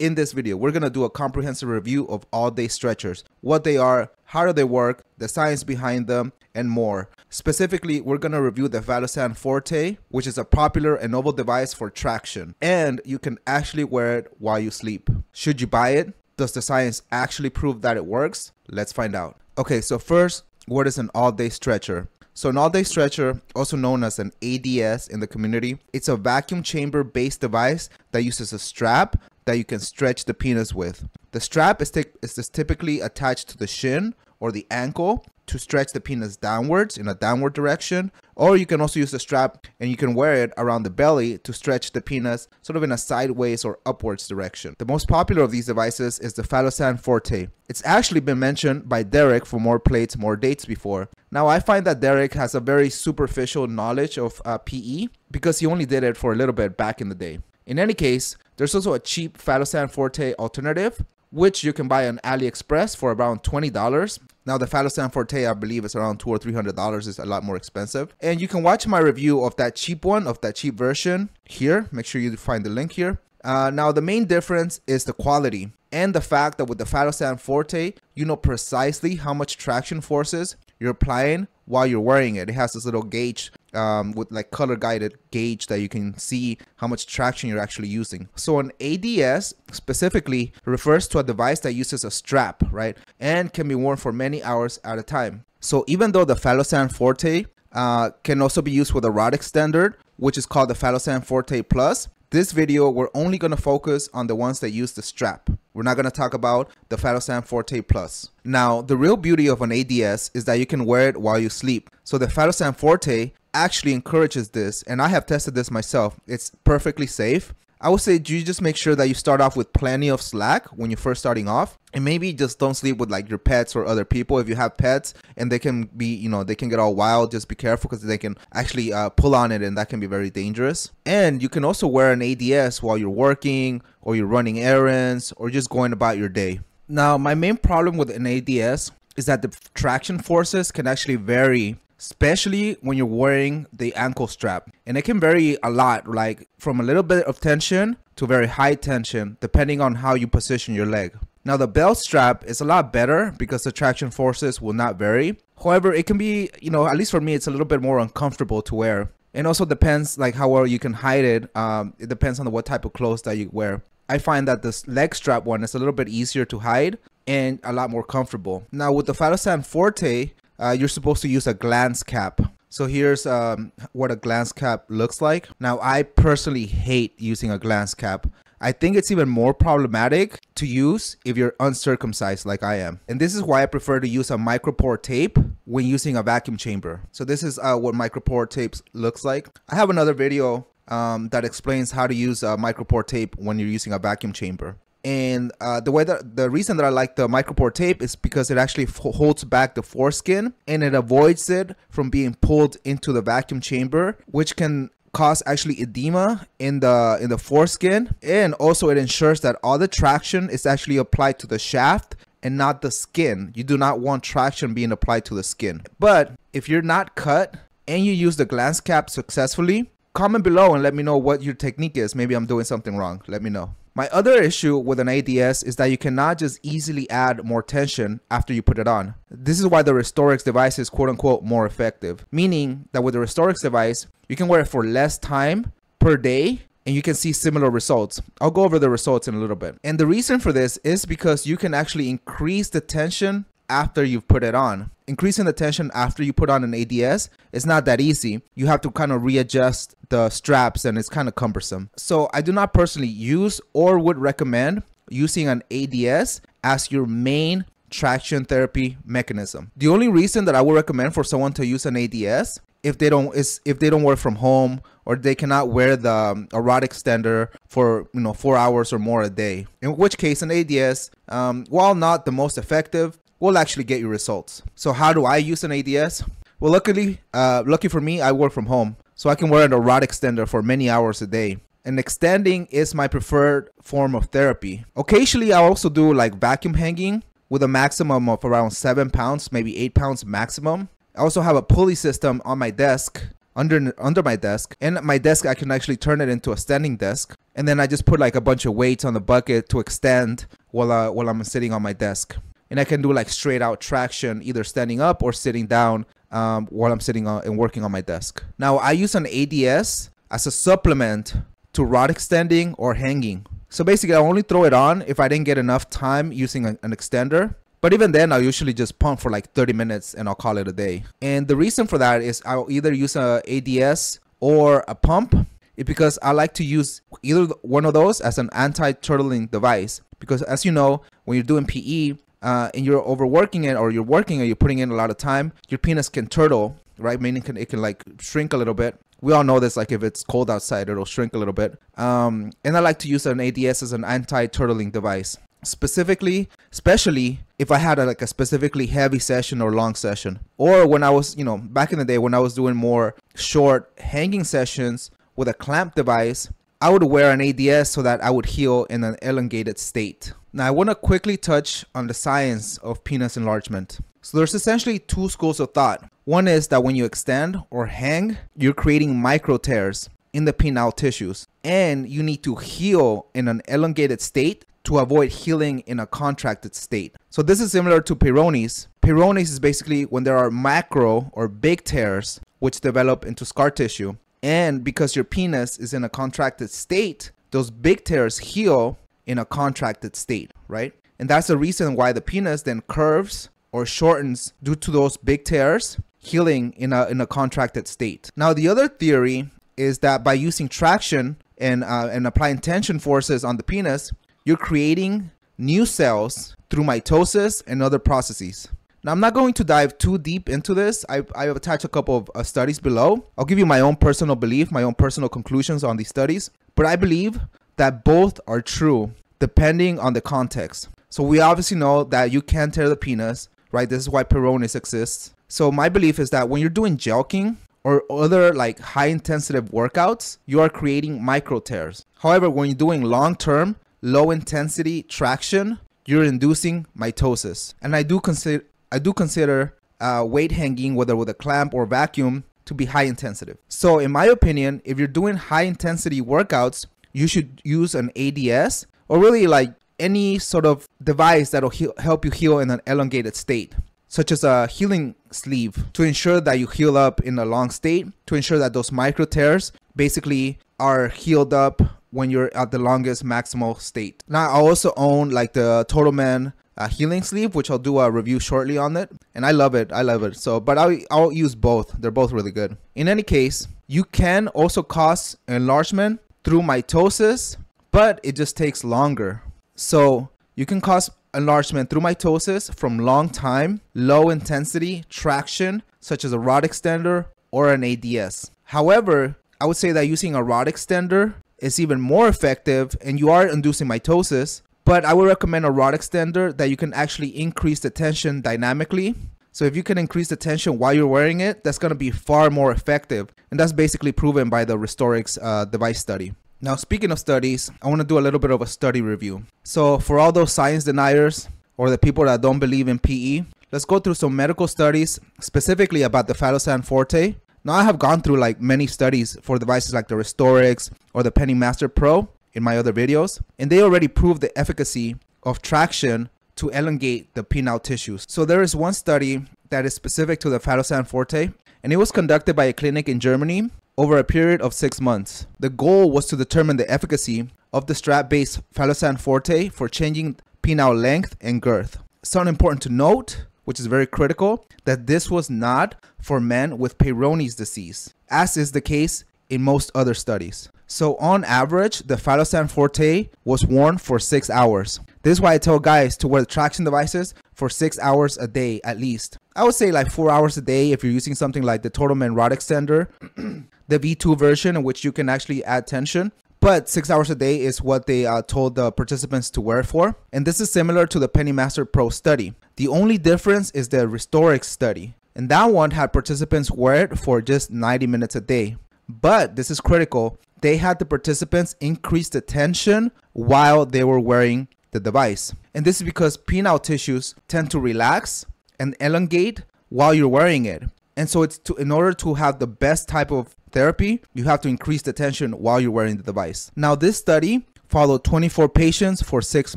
In this video, we're gonna do a comprehensive review of all day stretchers, what they are, how do they work, the science behind them, and more. Specifically, we're gonna review the Phallosan Forte, which is a popular and novel device for traction, and you can actually wear it while you sleep. Should you buy it? Does the science actually prove that it works? Let's find out. Okay, so first, what is an all day stretcher? So an all-day stretcher, also known as an ADS in the community, it's a vacuum chamber based device that uses a strap that you can stretch the penis with. The strap is, is typically attached to the shin or the ankle to stretch the penis downwards in a downward direction or you can also use the strap and you can wear it around the belly to stretch the penis sort of in a sideways or upwards direction. The most popular of these devices is the Phallosan Forte. It's actually been mentioned by Derek for more plates, more dates before. Now I find that Derek has a very superficial knowledge of uh, PE because he only did it for a little bit back in the day. In any case, there's also a cheap Phallosan Forte alternative which you can buy on AliExpress for around $20. Now the Phallosan Forte, I believe is around two or three hundred dollars. It's a lot more expensive. And you can watch my review of that cheap one, of that cheap version here. Make sure you find the link here. Uh, now the main difference is the quality and the fact that with the Phallosan Forte, you know precisely how much traction forces you're applying while you're wearing it. It has this little gauge um, with like color guided gauge that you can see how much traction you're actually using. So an ADS specifically refers to a device that uses a strap, right? And can be worn for many hours at a time. So even though the Phallosan Forte uh, can also be used with a rod extender, which is called the Phallosan Forte Plus, this video, we're only going to focus on the ones that use the strap. We're not going to talk about the Phallosan Forte Plus. Now, the real beauty of an ADS is that you can wear it while you sleep. So the Phallosan Forte actually encourages this, and I have tested this myself. It's perfectly safe. I would say you just make sure that you start off with plenty of slack when you're first starting off. And maybe just don't sleep with like your pets or other people. If you have pets and they can be you know they can get all wild just be careful because they can actually uh, pull on it and that can be very dangerous. And you can also wear an ads while you're working or you're running errands or just going about your day. Now my main problem with an ads is that the traction forces can actually vary especially when you're wearing the ankle strap. And it can vary a lot, like from a little bit of tension to very high tension, depending on how you position your leg. Now the belt strap is a lot better because the traction forces will not vary. However, it can be, you know, at least for me, it's a little bit more uncomfortable to wear. It also depends like how well you can hide it. Um, it depends on the, what type of clothes that you wear. I find that this leg strap one is a little bit easier to hide and a lot more comfortable. Now with the Phallosan Forte, uh, you're supposed to use a glans cap. So here's um, what a glans cap looks like. Now, I personally hate using a glans cap. I think it's even more problematic to use if you're uncircumcised like I am. And this is why I prefer to use a micropore tape when using a vacuum chamber. So this is uh, what micropore tapes looks like. I have another video um, that explains how to use a micropore tape when you're using a vacuum chamber and uh, the way that the reason that I like the micropore tape is because it actually holds back the foreskin and it avoids it from being pulled into the vacuum chamber, which can cause actually edema in the in the foreskin, and also it ensures that all the traction is actually applied to the shaft and not the skin. You do not want traction being applied to the skin. But if you're not cut and you use the glans cap successfully, comment below and let me know what your technique is. Maybe I'm doing something wrong. Let me know. My other issue with an ADS is that you cannot just easily add more tension after you put it on. This is why the RestoreX device is quote unquote more effective, meaning that with the RestoreX device, you can wear it for less time per day and you can see similar results. I'll go over the results in a little bit. And the reason for this is because you can actually increase the tension after you've put it on. Increasing the tension after you put on an ADS is not that easy. You have to kind of readjust the straps and it's kind of cumbersome. So I do not personally use or would recommend using an ADS as your main traction therapy mechanism. The only reason that I would recommend for someone to use an ADS if they don't is if they don't work from home or they cannot wear the um, rod extender for you know four hours or more a day. In which case, an ADS, um, while not the most effective, will actually get you results. So how do I use an ADS? Well, luckily, uh, lucky for me, I work from home, so I can wear a rod extender for many hours a day. And extending is my preferred form of therapy. Occasionally, I also do like vacuum hanging with a maximum of around seven pounds, maybe eight pounds maximum. I also have a pulley system on my desk under under my desk. And my desk, I can actually turn it into a standing desk. And then I just put like a bunch of weights on the bucket to extend while uh, while I'm sitting on my desk. And I can do like straight out traction, either standing up or sitting down um, while I'm sitting on and working on my desk. Now I use an ADS as a supplement to rod extending or hanging. So basically, I only throw it on if I didn't get enough time using a, an extender. But even then, I'll usually just pump for like 30 minutes and I'll call it a day. And the reason for that is I'll either use a ADS or a pump it's because I like to use either one of those as an anti-turtling device. Because as you know, when you're doing PE uh, and you're overworking it or you're working and you're putting in a lot of time, your penis can turtle, right? Meaning it can, it can like shrink a little bit. We all know this, like if it's cold outside, it'll shrink a little bit. Um, and I like to use an ADS as an anti-turtling device specifically especially if i had a, like a specifically heavy session or long session or when i was you know back in the day when i was doing more short hanging sessions with a clamp device i would wear an ads so that i would heal in an elongated state now i want to quickly touch on the science of penis enlargement so there's essentially two schools of thought one is that when you extend or hang you're creating micro tears in the penile tissues and you need to heal in an elongated state to avoid healing in a contracted state. So this is similar to Peyronie's. Peyronie's is basically when there are macro or big tears which develop into scar tissue. And because your penis is in a contracted state, those big tears heal in a contracted state, right? And that's the reason why the penis then curves or shortens due to those big tears healing in a in a contracted state. Now the other theory is that by using traction and uh, and applying tension forces on the penis, you're creating new cells through mitosis and other processes. Now, I'm not going to dive too deep into this. I, have attached a couple of uh, studies below. I'll give you my own personal belief, my own personal conclusions on these studies. But I believe that both are true depending on the context. So we obviously know that you can tear the penis, right? This is why Peyronie's exists. So my belief is that when you're doing jelqing or other like high intensity workouts, you are creating micro tears. However, when you're doing long term, low intensity traction, you're inducing mitosis. And I do consider I do consider uh, weight hanging, whether with a clamp or vacuum, to be high intensity. So in my opinion, if you're doing high intensity workouts, you should use an ADS or really like any sort of device that'll heal, help you heal in an elongated state, such as a healing sleeve to ensure that you heal up in a long state, to ensure that those micro tears basically are healed up when you're at the longest maximal state. Now I also own like the Total Man uh, healing sleeve, which I'll do a review shortly on it, and I love it. I love it. So, but I'll I'll use both. They're both really good. In any case, you can also cause enlargement through mitosis, but it just takes longer. So you can cause enlargement through mitosis from long time, low intensity traction, such as a rod extender or an ADS. However, I would say that using a rod extender is even more effective and you are inducing mitosis. But I would recommend a rod extender that you can actually increase the tension dynamically. So if you can increase the tension while you're wearing it, that's going to be far more effective. And that's basically proven by the RestoreX uh, device study. Now, speaking of studies, I want to do a little bit of a study review. So for all those science deniers or the people that don't believe in PE, let's go through some medical studies specifically about the Phallosan Forte now I have gone through like many studies for devices like the RestoreX or the Penimaster Pro in my other videos, and they already proved the efficacy of traction to elongate the penile tissues. So there is one study that is specific to the Phallosan Forte, and it was conducted by a clinic in Germany over a period of six months. The goal was to determine the efficacy of the strap-based Phallosan Forte for changing penile length and girth. Something important to note which is very critical, that this was not for men with Peyronie's disease, as is the case in most other studies. So on average, the Phallosan Forte was worn for six hours. This is why I tell guys to wear the traction devices for six hours a day at least. I would say like four hours a day if you're using something like the Totalman Rod Extender, the V2 version in which you can actually add tension. But six hours a day is what they uh, told the participants to wear for. And this is similar to the Penimaster Pro study. The only difference is the RestoreX study. And that one had participants wear it for just 90 minutes a day. But this is critical. They had the participants increase the tension while they were wearing the device. And this is because penile tissues tend to relax and elongate while you're wearing it. And so it's to in order to have the best type of therapy, you have to increase the tension while you're wearing the device. Now this study followed 24 patients for 6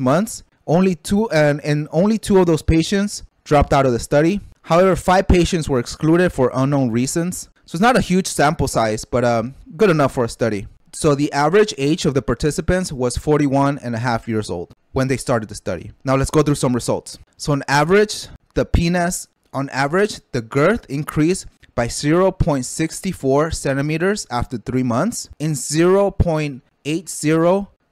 months. Only two and, and only two of those patients dropped out of the study. However, 5 patients were excluded for unknown reasons. So it's not a huge sample size, but um, good enough for a study. So the average age of the participants was 41 and a half years old when they started the study. Now let's go through some results. So on average, the penis, on average, the girth increased by 0.64 centimeters after three months and 0.80,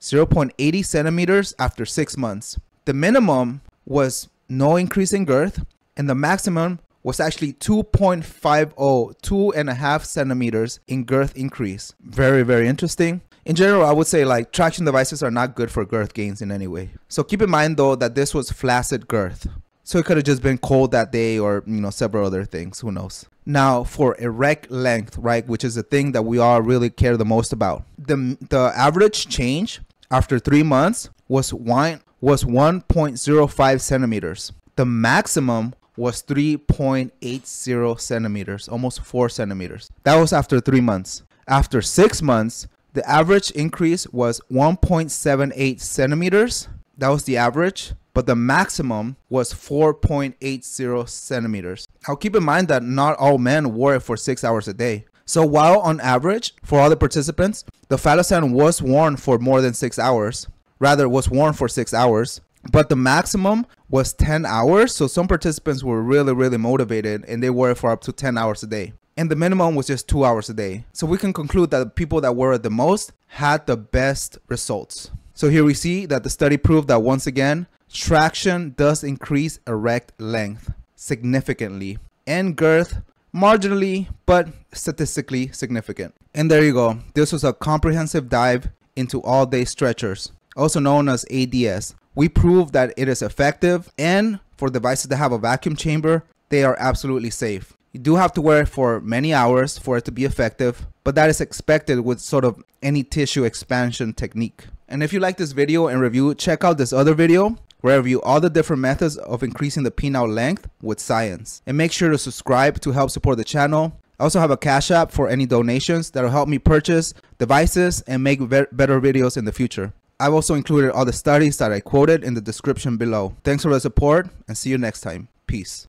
0.80 centimeters after six months. The minimum was no increase in girth and the maximum was actually 2.50, two and a half centimeters in girth increase. Very, very interesting. In general, I would say like traction devices are not good for girth gains in any way. So keep in mind though that this was flaccid girth. So it could have just been cold that day or, you know, several other things. Who knows? Now for erect length, right, which is the thing that we all really care the most about. The, the average change after three months was one was 1.05 centimeters. The maximum was 3.80 centimeters, almost 4 centimeters. That was after three months. After six months, the average increase was 1.78 centimeters. That was the average, but the maximum was 4.80 centimeters. Now keep in mind that not all men wore it for six hours a day. So while on average, for all the participants, the Phallosan was worn for more than six hours, rather was worn for six hours, but the maximum was 10 hours. So some participants were really, really motivated and they wore it for up to 10 hours a day. And the minimum was just two hours a day. So we can conclude that the people that wore it the most had the best results. So here we see that the study proved that once again, traction does increase erect length significantly and girth marginally, but statistically significant. And there you go. This was a comprehensive dive into all day stretchers, also known as ADS, we proved that it is effective and for devices that have a vacuum chamber, they are absolutely safe. You do have to wear it for many hours for it to be effective, but that is expected with sort of any tissue expansion technique. And if you like this video and review, check out this other video where I review all the different methods of increasing the penile length with science. And make sure to subscribe to help support the channel. I also have a cash app for any donations that will help me purchase devices and make better videos in the future. I've also included all the studies that I quoted in the description below. Thanks for the support and see you next time. Peace.